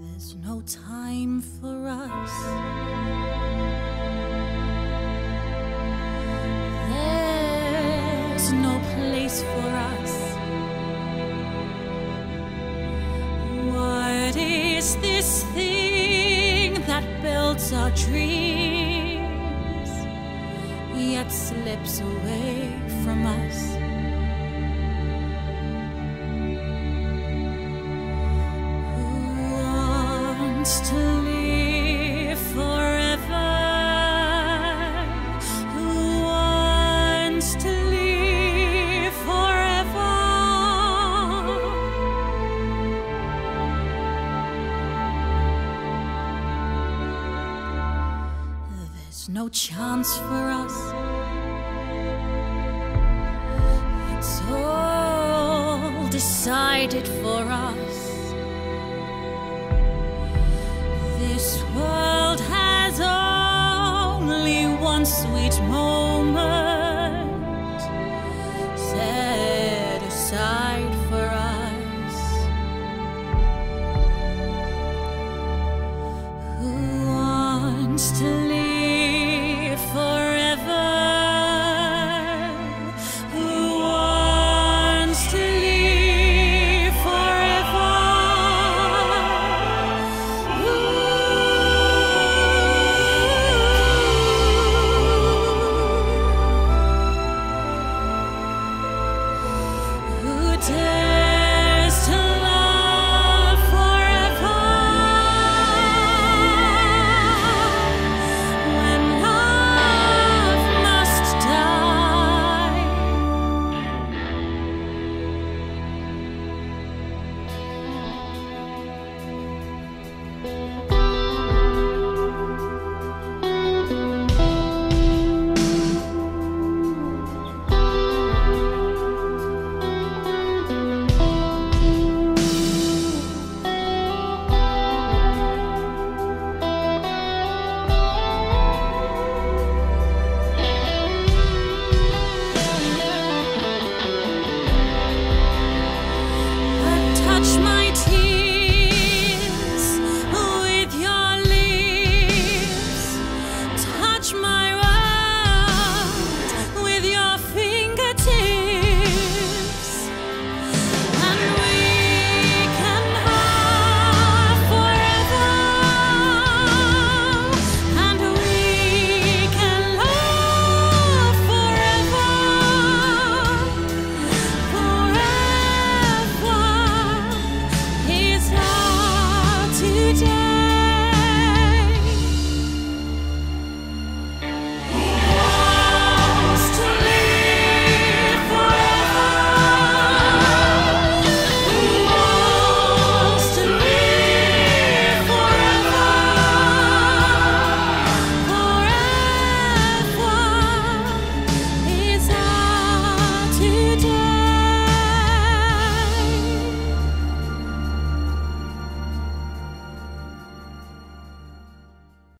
There's no time for us. There's no place for us. What is this thing that builds our dreams slips away from us? Who wants to live forever? Who wants to live forever? There's no chance for us. Decided for us. This world has only one sweet moment day.